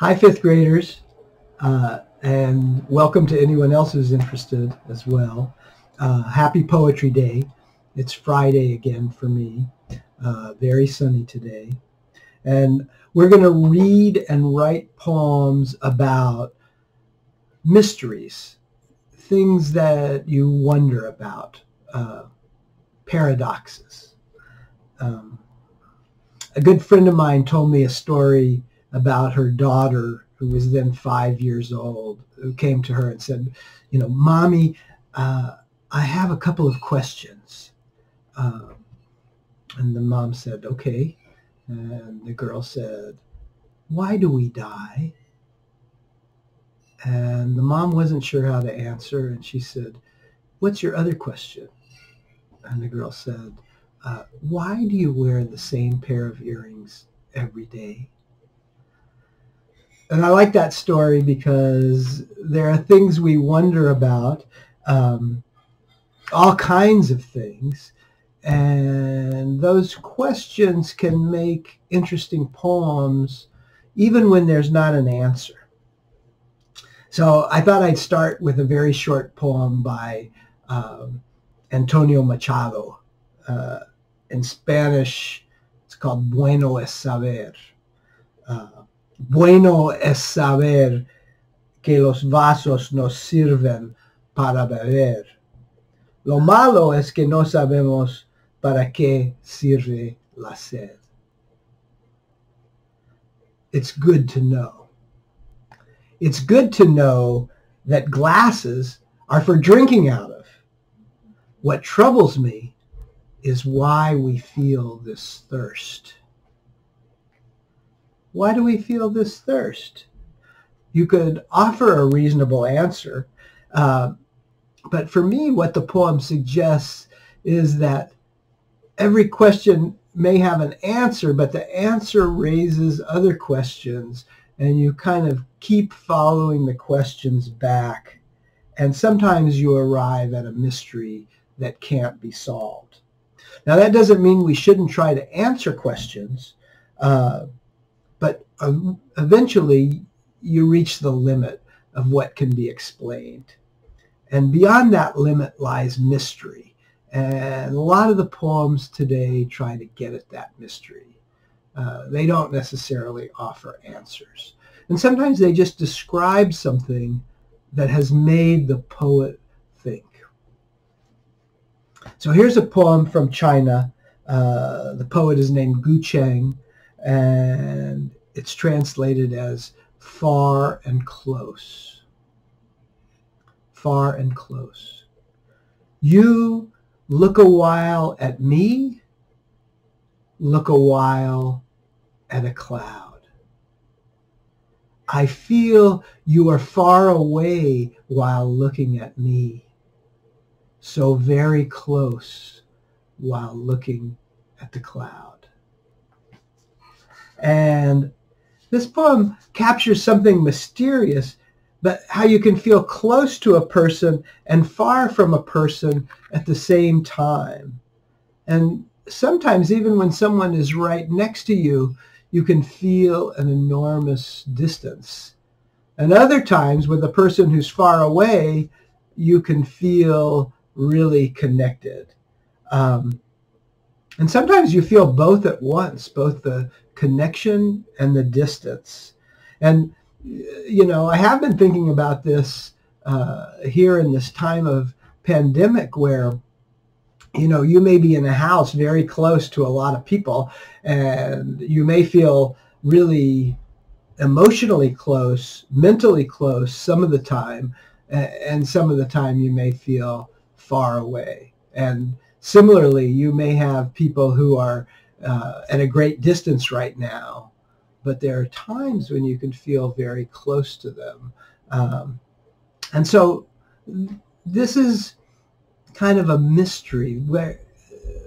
Hi, fifth graders, uh, and welcome to anyone else who's interested as well. Uh, happy Poetry Day. It's Friday again for me. Uh, very sunny today. And we're going to read and write poems about mysteries, things that you wonder about, uh, paradoxes. Um, a good friend of mine told me a story about her daughter who was then five years old who came to her and said, you know, mommy, uh, I have a couple of questions. Uh, and the mom said, okay. And the girl said, why do we die? And the mom wasn't sure how to answer. And she said, what's your other question? And the girl said, uh, why do you wear the same pair of earrings every day? And I like that story because there are things we wonder about, um, all kinds of things. And those questions can make interesting poems even when there's not an answer. So I thought I'd start with a very short poem by um, Antonio Machado. Uh, in Spanish, it's called Bueno es saber. Uh, bueno es saber que los vasos nos sirven para beber. Lo malo es que no sabemos para qué sirve la sed. It's good to know. It's good to know that glasses are for drinking out of. What troubles me is why we feel this thirst. Why do we feel this thirst? You could offer a reasonable answer, uh, but for me, what the poem suggests is that every question may have an answer, but the answer raises other questions, and you kind of keep following the questions back. And sometimes you arrive at a mystery that can't be solved. Now, that doesn't mean we shouldn't try to answer questions, uh, eventually you reach the limit of what can be explained. And beyond that limit lies mystery. And a lot of the poems today try to get at that mystery. Uh, they don't necessarily offer answers. And sometimes they just describe something that has made the poet think. So here's a poem from China. Uh, the poet is named Gu Cheng, and it's translated as far and close. Far and close. You look a while at me, look a while at a cloud. I feel you are far away while looking at me, so very close while looking at the cloud. And this poem captures something mysterious but how you can feel close to a person and far from a person at the same time. And sometimes even when someone is right next to you, you can feel an enormous distance. And other times with a person who's far away, you can feel really connected. Um, and sometimes you feel both at once, both the connection and the distance. And you know, I have been thinking about this uh, here in this time of pandemic where, you know, you may be in a house very close to a lot of people and you may feel really emotionally close, mentally close some of the time, and some of the time you may feel far away. And similarly, you may have people who are uh, at a great distance right now but there are times when you can feel very close to them. Um, and so this is kind of a mystery where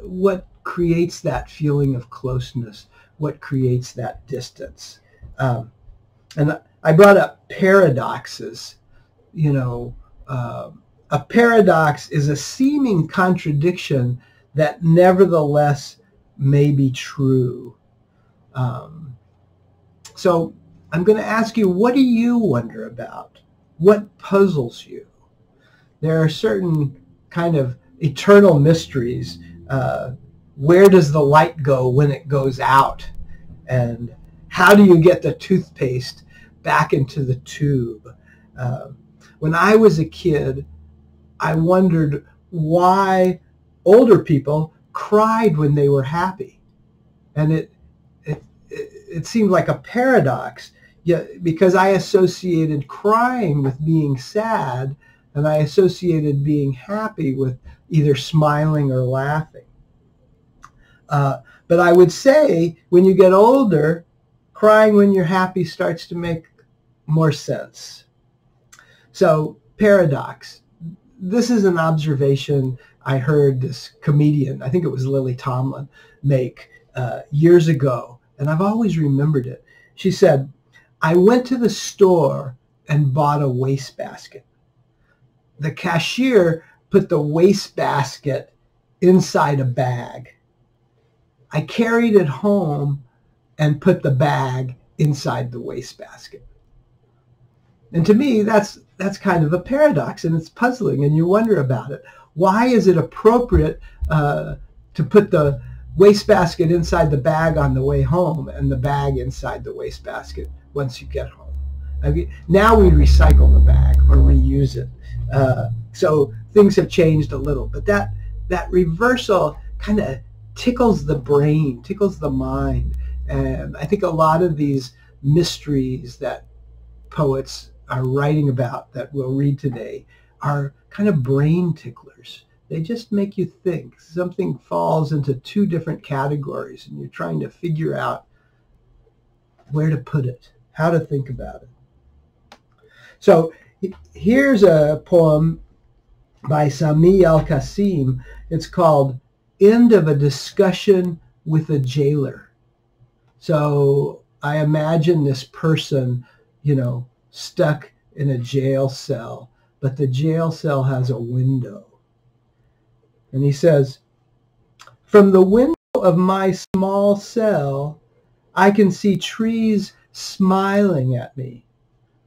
what creates that feeling of closeness, what creates that distance. Um, and I brought up paradoxes. You know, uh, a paradox is a seeming contradiction that nevertheless may be true. Um, so I'm going to ask you, what do you wonder about? What puzzles you? There are certain kind of eternal mysteries. Uh, where does the light go when it goes out? And how do you get the toothpaste back into the tube? Uh, when I was a kid, I wondered why older people cried when they were happy. And it, it, it seemed like a paradox yeah, because I associated crying with being sad and I associated being happy with either smiling or laughing. Uh, but I would say when you get older, crying when you're happy starts to make more sense. So paradox. This is an observation I heard this comedian, I think it was Lily Tomlin, make uh, years ago, and I've always remembered it. She said, I went to the store and bought a wastebasket. The cashier put the wastebasket inside a bag. I carried it home and put the bag inside the wastebasket. And to me, that's that's kind of a paradox, and it's puzzling, and you wonder about it. Why is it appropriate uh, to put the wastebasket inside the bag on the way home and the bag inside the wastebasket once you get home? I mean, now we recycle the bag or reuse it. Uh, so things have changed a little, but that that reversal kind of tickles the brain, tickles the mind, and I think a lot of these mysteries that poets are writing about that we'll read today are kind of brain ticklers. They just make you think. Something falls into two different categories and you're trying to figure out where to put it, how to think about it. So here's a poem by Sami al-Qasim. It's called End of a Discussion with a Jailer. So I imagine this person, you know, stuck in a jail cell, but the jail cell has a window. And he says, from the window of my small cell, I can see trees smiling at me,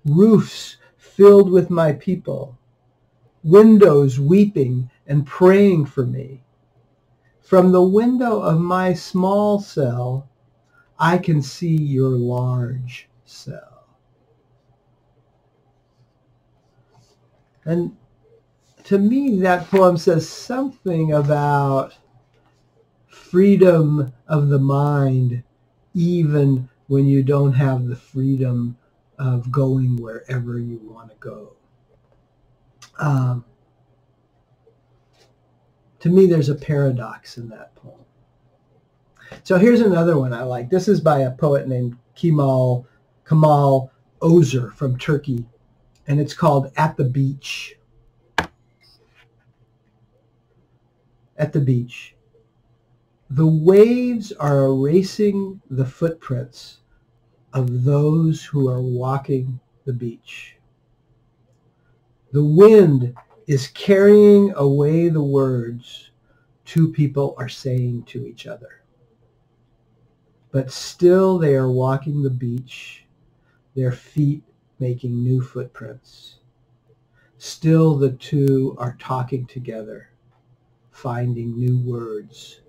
roofs filled with my people, windows weeping and praying for me. From the window of my small cell, I can see your large cell. And to me, that poem says something about freedom of the mind, even when you don't have the freedom of going wherever you want to go. Um, to me, there's a paradox in that poem. So here's another one I like. This is by a poet named Kemal, Kemal Ozer from Turkey, and it's called At the Beach. At the beach. The waves are erasing the footprints of those who are walking the beach. The wind is carrying away the words two people are saying to each other. But still they are walking the beach, their feet making new footprints. Still the two are talking together, finding new words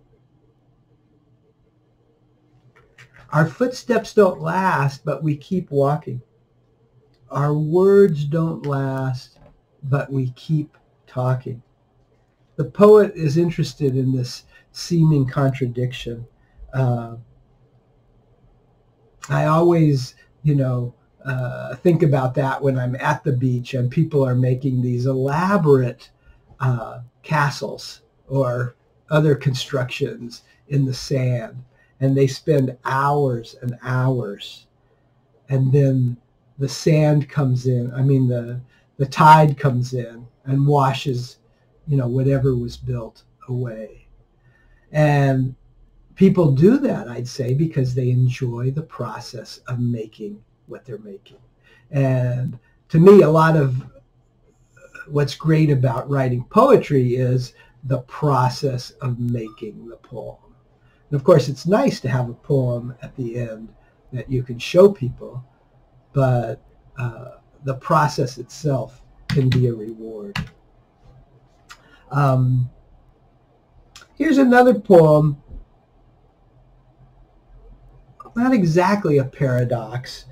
Our footsteps don't last, but we keep walking. Our words don't last, but we keep talking. The poet is interested in this seeming contradiction. Uh, I always, you know, uh, think about that when I'm at the beach and people are making these elaborate uh, castles or other constructions in the sand. And they spend hours and hours. And then the sand comes in i mean the the tide comes in and washes you know whatever was built away. And people do that i'd say because they enjoy the process of making what they're making and to me a lot of what's great about writing poetry is the process of making the poem and of course, it's nice to have a poem at the end that you can show people, but uh, the process itself can be a reward. Um, here's another poem. Not exactly a paradox,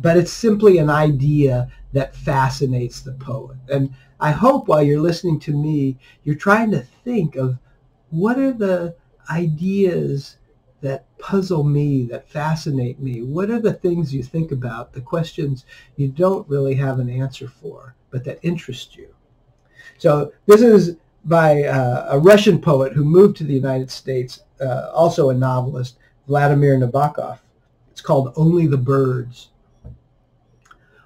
but it's simply an idea that fascinates the poet. And I hope while you're listening to me, you're trying to think of what are the ideas that puzzle me, that fascinate me? What are the things you think about, the questions you don't really have an answer for, but that interest you? So this is by uh, a Russian poet who moved to the United States, uh, also a novelist, Vladimir Nabokov. It's called Only the Birds.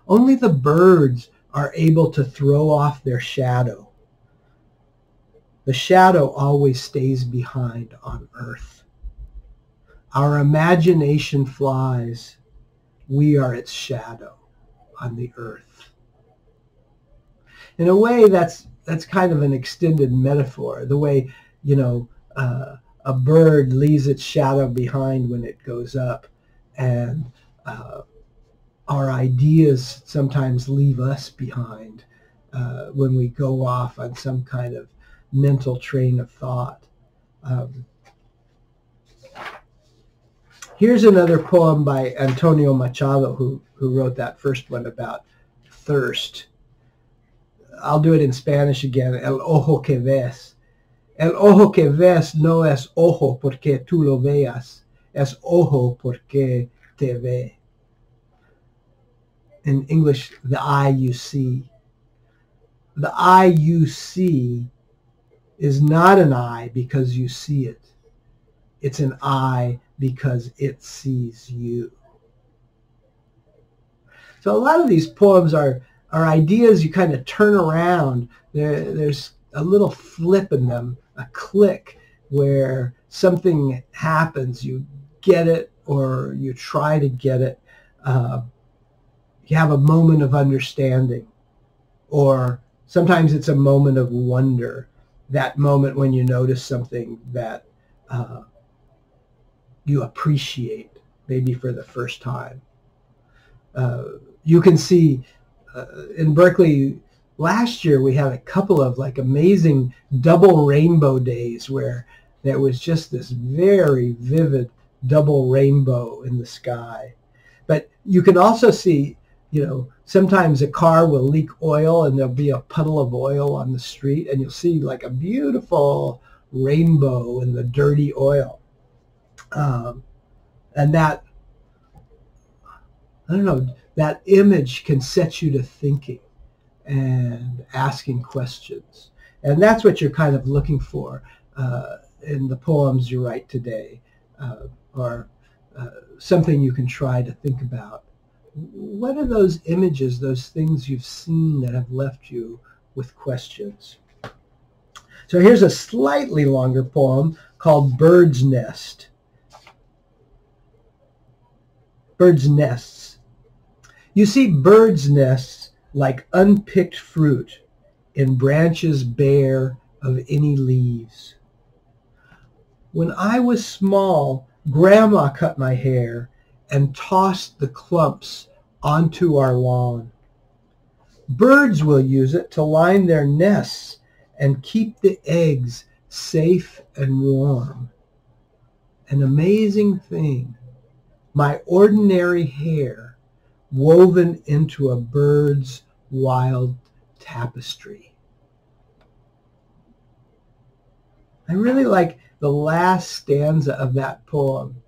Only the birds are able to throw off their shadow. The shadow always stays behind on earth. Our imagination flies. We are its shadow on the earth. In a way, that's that's kind of an extended metaphor. The way you know uh, a bird leaves its shadow behind when it goes up, and uh, our ideas sometimes leave us behind uh, when we go off on some kind of mental train of thought. Um, here's another poem by Antonio Machado, who, who wrote that first one about thirst. I'll do it in Spanish again. El ojo que ves. El ojo que ves no es ojo porque tú lo veas. Es ojo porque te ve in English, the see. The see is not an eye because you see it. It's an eye because it sees you. So a lot of these poems are, are ideas you kind of turn around. There, there's a little flip in them, a click where something happens. You get it or you try to get it. Uh, you have a moment of understanding. Or sometimes it's a moment of wonder that moment when you notice something that uh, you appreciate maybe for the first time. Uh, you can see uh, in berkeley last year we had a couple of like amazing double rainbow days where there was just this very vivid double rainbow in the sky. But you can also see you know, sometimes a car will leak oil and there'll be a puddle of oil on the street and you'll see like a beautiful rainbow in the dirty oil. Um, and that, I don't know, that image can set you to thinking and asking questions. And that's what you're kind of looking for uh, in the poems you write today, uh, or uh, something you can try to think about what are those images, those things you've seen that have left you with questions? So here's a slightly longer poem called Bird's Nest. Bird's Nests. You see bird's nests like unpicked fruit in branches bare of any leaves. When I was small, Grandma cut my hair and tossed the clumps onto our lawn. Birds will use it to line their nests and keep the eggs safe and warm. An amazing thing, my ordinary hair woven into a bird's wild tapestry. I really like the last stanza of that poem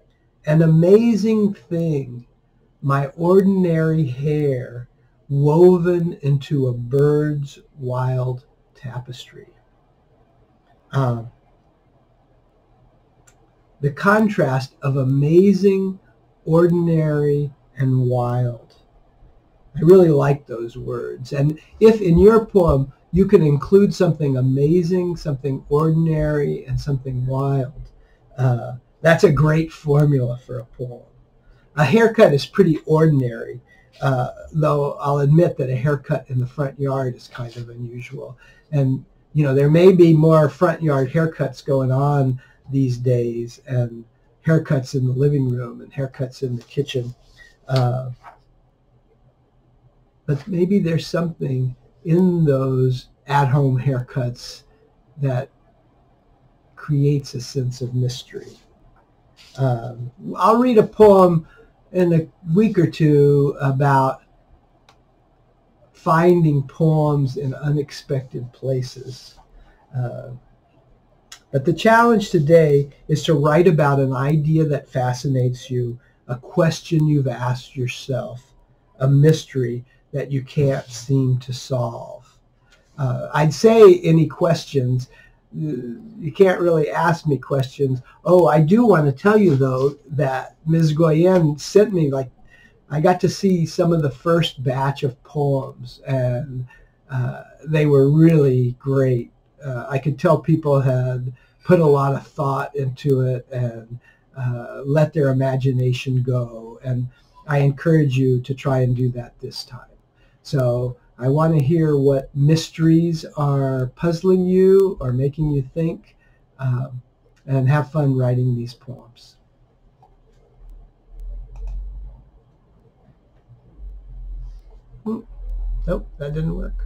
an amazing thing, my ordinary hair woven into a bird's wild tapestry. Um, the contrast of amazing, ordinary, and wild. I really like those words. And if in your poem you can include something amazing, something ordinary, and something wild, uh, that's a great formula for a poem. A haircut is pretty ordinary, uh, though I'll admit that a haircut in the front yard is kind of unusual. And, you know, there may be more front yard haircuts going on these days and haircuts in the living room and haircuts in the kitchen. Uh, but maybe there's something in those at-home haircuts that creates a sense of mystery. Um, I'll read a poem in a week or two about finding poems in unexpected places. Uh, but the challenge today is to write about an idea that fascinates you, a question you've asked yourself, a mystery that you can't seem to solve. Uh, I'd say any questions. You can't really ask me questions. Oh, I do want to tell you though that Ms. Goyen sent me like I got to see some of the first batch of poems, and uh, they were really great. Uh, I could tell people had put a lot of thought into it and uh, let their imagination go. And I encourage you to try and do that this time. So I want to hear what mysteries are puzzling you or making you think, um, and have fun writing these poems. Nope, that didn't work.